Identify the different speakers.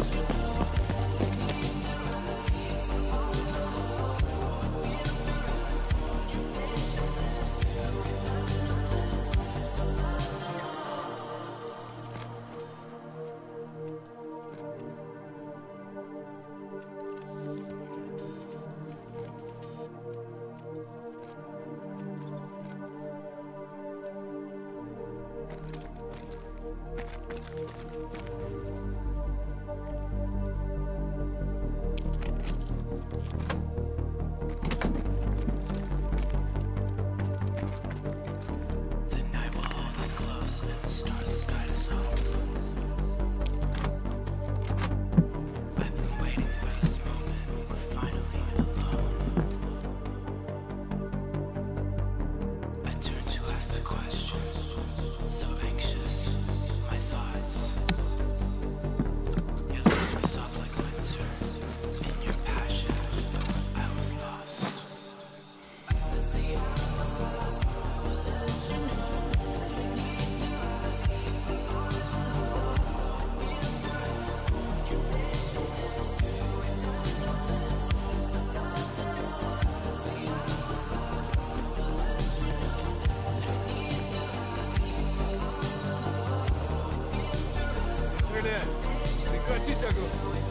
Speaker 1: Thank you. the question. So anxious.
Speaker 2: Teacher, go.